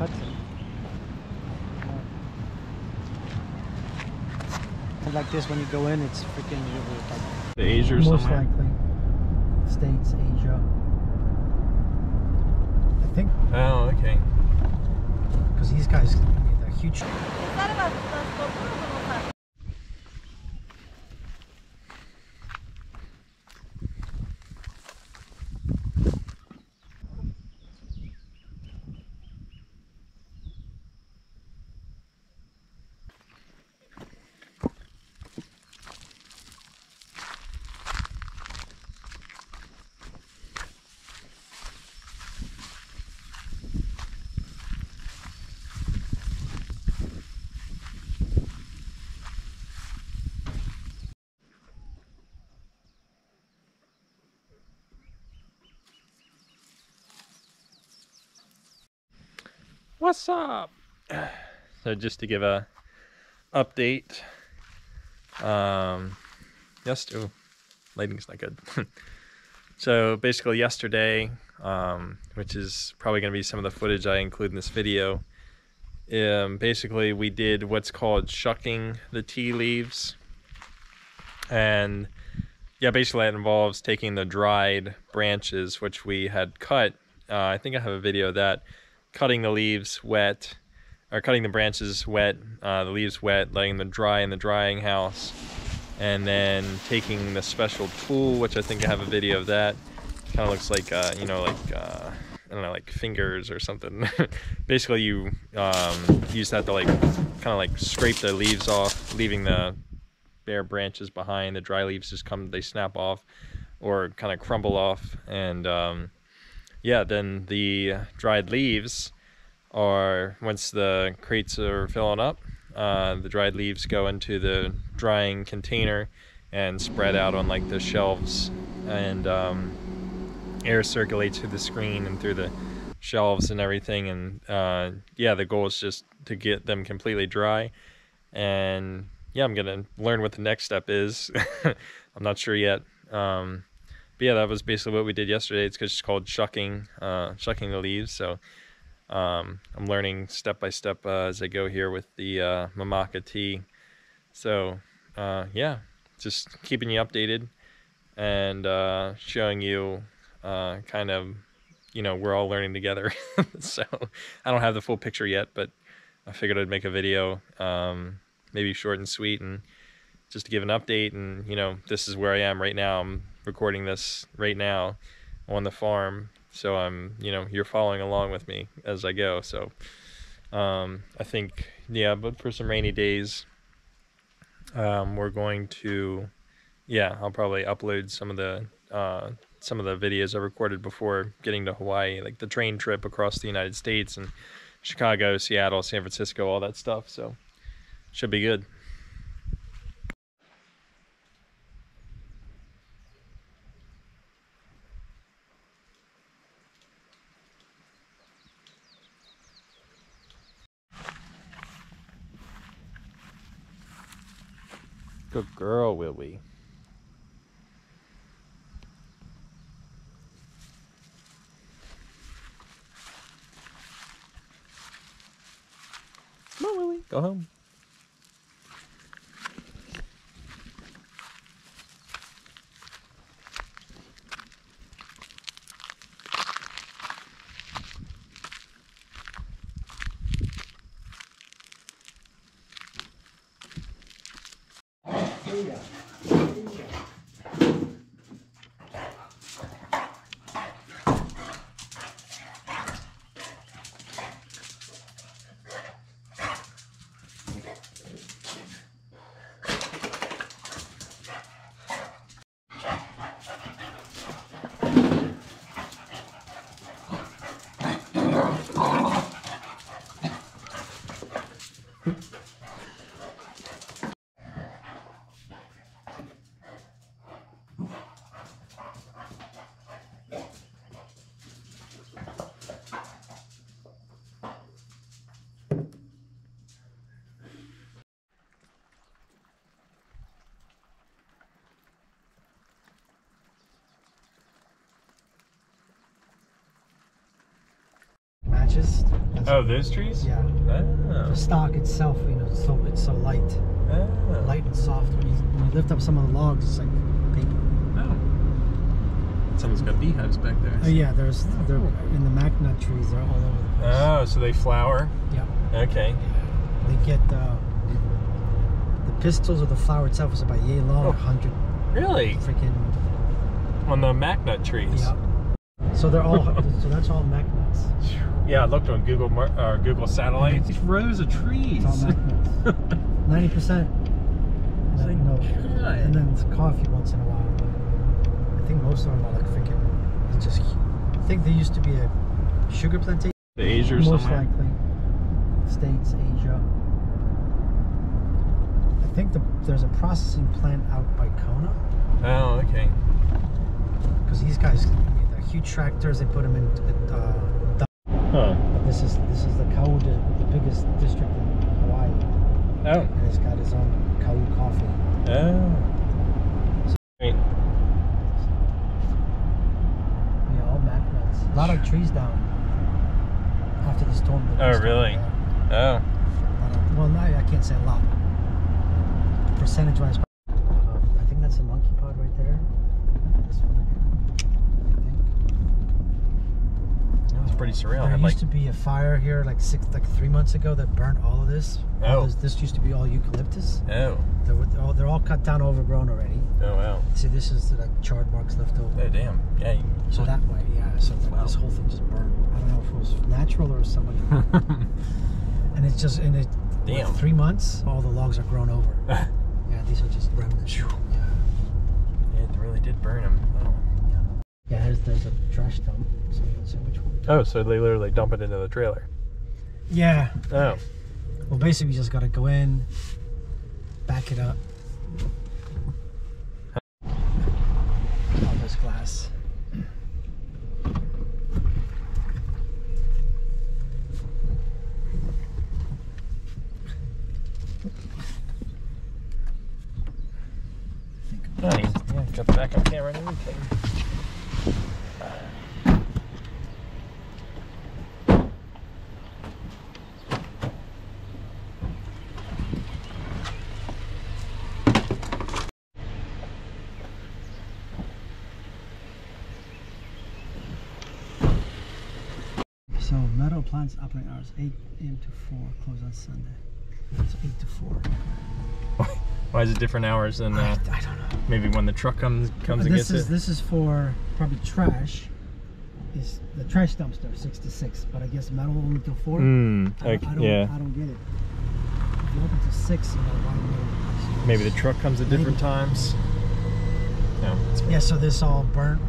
cut. And like this, when you go in, it's freaking like The Asia or most somewhere. likely States, Asia. I think Oh, okay. because these guys, they're huge. Pensare las, las What's up? So just to give a update. Um yes oh, lighting's not good. so basically yesterday, um, which is probably gonna be some of the footage I include in this video. Um, basically we did what's called shucking the tea leaves. And yeah, basically that involves taking the dried branches which we had cut. Uh, I think I have a video of that cutting the leaves wet or cutting the branches wet uh, the leaves wet letting them dry in the drying house and then taking the special tool which i think i have a video of that. Kind of looks like uh, you know like uh, i don't know like fingers or something. Basically you um, use that to like kind of like scrape the leaves off leaving the bare branches behind. The dry leaves just come they snap off or kind of crumble off and um, yeah, then the dried leaves are once the crates are filling up, uh, the dried leaves go into the drying container and spread out on like the shelves, and um, air circulates through the screen and through the shelves and everything. And uh, yeah, the goal is just to get them completely dry. And yeah, I'm gonna learn what the next step is. I'm not sure yet. Um, but yeah, that was basically what we did yesterday. It's just called shucking, uh, shucking the leaves. So um, I'm learning step by step uh, as I go here with the uh, Mamaki tea. So uh, yeah, just keeping you updated and uh, showing you uh, kind of, you know, we're all learning together. so I don't have the full picture yet, but I figured I'd make a video, um, maybe short and sweet, and just to give an update. And you know, this is where I am right now. I'm recording this right now on the farm. So i'm you know you're following along with me as i go. So um, i think yeah but for some rainy days um, we're going to yeah i'll probably upload some of the uh, some of the videos i recorded before getting to hawaii like the train trip across the united states and chicago seattle san francisco all that stuff. So should be good Good girl, will we? Come on, Willie. Go home. Branches. That's- Oh, those trees? Yeah. Oh. The stock itself, you know, so it's so light, Oh. light and soft. When you when you lift up some of the logs, it's like paper. Oh. Someone's got beehives back there. Oh yeah, there's they're in the MacNut trees. They're all over the place. Oh, so they flower. yeah. Okay. They get uh, the pistils or the flower itself is about yay long, Oh. a hundred Really? freaking On the MacNut trees. yeah. So they're all so that's all MacNuts. Yeah, I looked on Google Mar- uh, Google Satellite. These rows of trees. It's all MacNuts. Ninety percent. Thank No, and then it's coffee once in a while. But I think most of them are like freaking. It's just. I think there used to be a sugar plantation. The Asia or Most somewhere. likely, States, Asia. I think the, there's a processing plant out by Kona Oh, okay. because these guys, I mean, they're huge tractors. They put them in. Uh, Huh. this is this is the Kau, di- the biggest district in Hawaii, Oh. and it's got its own Kau coffee. Oh. Wait. Yeah, all. A lot of trees down after the storm. the Oh, storm, really? yeah. Oh. Well, no, I can't say a lot. Percentage wise, um, I think that's a monkey pod right there. This one here. I think. That was pretty surreal. There used like to be a fire here like six, like three months ago that burnt all of this. All Oh. this, this used to be all eucalyptus. Oh. They're, they're, all, they're all cut down, overgrown already. Oh wow. See, this is like charred marks left over. Oh damn. Yeah. you- So that way, yeah. So th- Wow. this whole thing just burned. I don't know if it was natural or somebody. and it's just in it. what, Damn. three months, all the logs are grown over. yeah, these are just remnants. Yeah. it really did burn them. Oh. Yeah, there's, there's a trash dump. So let's see which one. Oh, so they literally dump it into the trailer. Yeah. Oh. Well, basically, you just got to go in, back it up. All this glass. Nice. Yeah, got the backup camera and everything. So, metal plants operating hours 8 a.m. to 4, close on Sunday. It's 8 to 4. Why is it different hours than I, uh, I don't know. maybe when the truck comes comes and this gets is it? this is for probably trash. Is the trash dumpster six to six, but I guess metal only till four. Mm, I, don't- okay, I don't, yeah. I don't get it. If you open till six, you know why Maybe the truck comes at different times. No. Yeah, so this all burnt.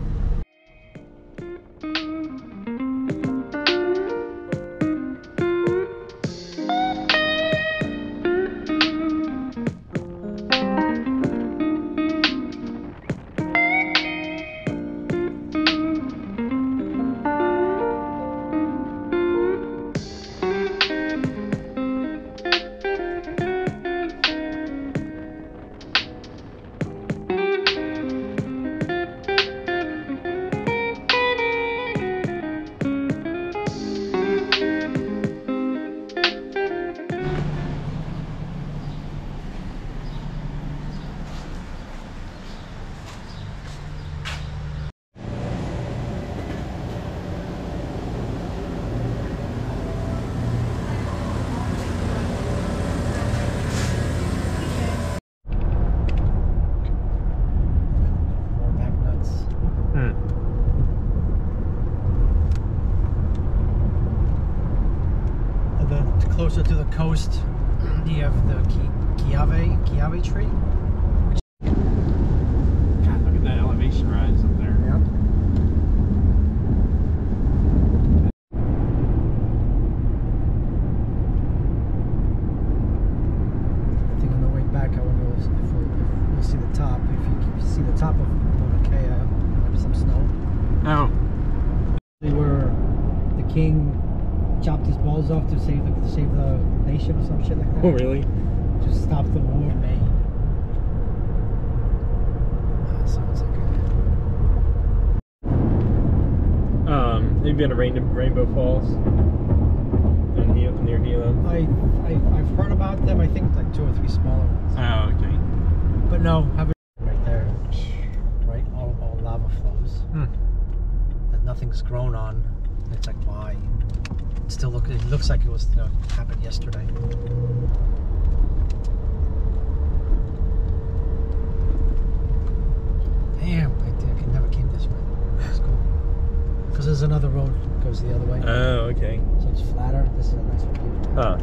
Closer to the coast, you have the Ki- Kiawe Kiawe tree. God, look at that elevation rise up there. Yep. I think on the way back, I wonder if we'll, if we'll see the top. If you can see the top of Mauna Kea, some snow. Oh. They were the king chopped his balls off to save the to save the nation or some shit like that. Oh, really? To stop the war in Maine. Ah, sounds like a Um, have you been to Rain- Rainbow Falls? I, I I've heard about them. I think like two or three smaller ones. Oh, okay. But no, have it right there. Right, all, all lava flows Hmm. that nothing's grown on. It's like why? It still look. It looks like it was you know, happened yesterday. Damn, I, I never came this way. That's cool. Because there's another road that goes the other way, Oh, okay. so it's flatter. This is a nice view. Huh.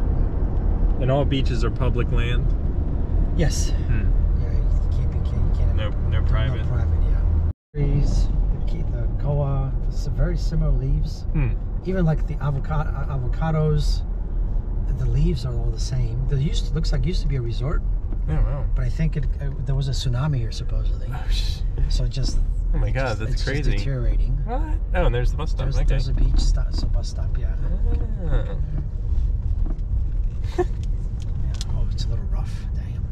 And all beaches are public land? Yes. Hmm. Yeah, you can't be. You can't. No, no private. No private, yeah. Trees, the, key, the koa, very similar leaves. Hmm. Even like the avocado, avocados, the leaves are all the same. There used to, looks like used to be a resort, Oh, wow. but I think it, uh, there was a tsunami here supposedly. Oh, So just oh my god, just- that's it's just crazy. deteriorating. What? Oh, and there's the bus stop. There's, okay. there's a beach stop, so a bus stop, yeah. Ah. Yeah, Oh, it's a little rough. Damn.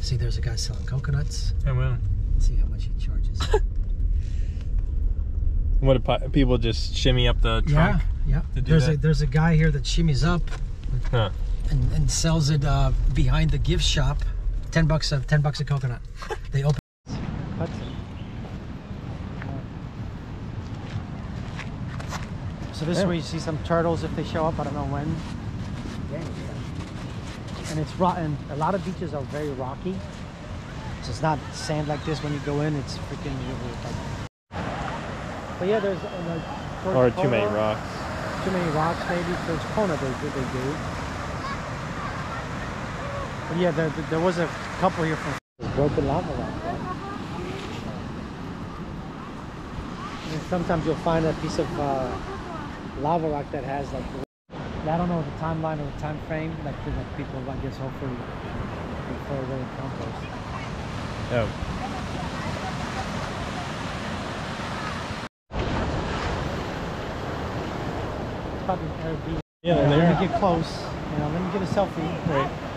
See, there's a guy selling coconuts. Oh, wow. Let's see how much he charges. What do people just shimmy up the truck? yeah, yeah. to do There's a there's a guy here that shimmies up Huh. and, and sells it uh, behind the gift shop. Ten bucks of ten bucks a coconut. They open. So this is Yeah. where you see some turtles if they show up. I don't know when. And it's rotten. A lot of beaches are very rocky. So it's not sand like this when you go in. It's freaking. Like... But yeah, there's uh, like. Or too many rocks. too many rocks maybe towards Kona they, they, do. But yeah, there, there- was a couple here from broken lava rock. And sometimes you'll find a piece of uh, lava rock that has like I don't know the timeline or the time frame like, like people I guess hopefully before they compost. Oh. It's probably Airbnb. Yeah, let they're me there. get close. You know, let me get a selfie. Right.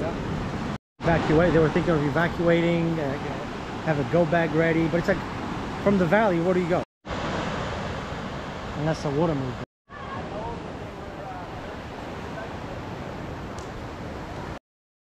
Yeah. Evacuate. They were thinking of evacuating, uh, have a go bag ready, but it's like from the valley, where do you go? Unless the water moves.